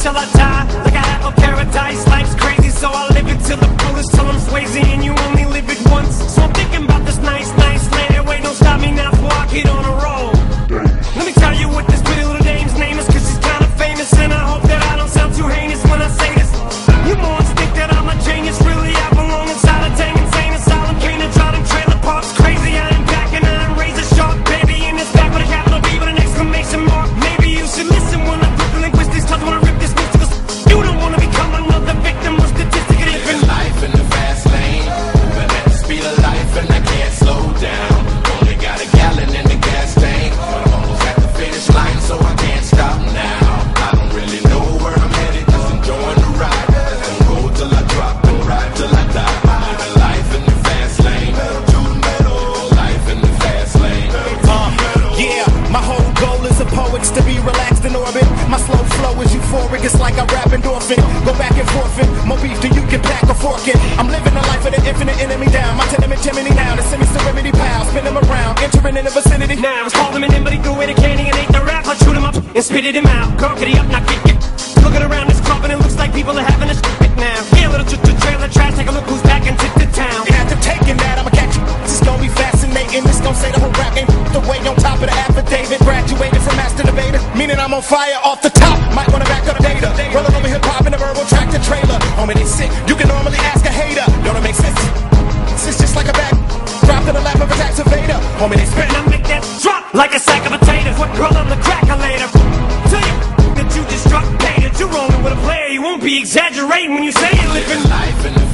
till I die Like I have a paradise. Life's crazy so I forfeit. More beef than you can pack a fork in. I'm living the life of the infinite enemy down. My tenement chimney now. The semi serenity pal. Spin them around. Entering in the vicinity. Now it's called him in, but he threw away a candy and ate the rap. I chewed him up and spitted him out. Cockety up, now get, get. Looking around this club and it looks like people are having a shit now. Yeah, little ch- ch- trailer trash. Take a look who's back into the town. And after taking that, I'ma catch you. This gonna be fascinating. This gonna say the whole rap game. The way on top of the affidavit. Graduated from master debater. Meaning I'm on fire off the Homie, they spit. And I make that drop like a sack of potatoes. What girl on the cracker later? Tell you that you just struck paid. You're rolling with a player. You won't be exaggerating when you say you're living life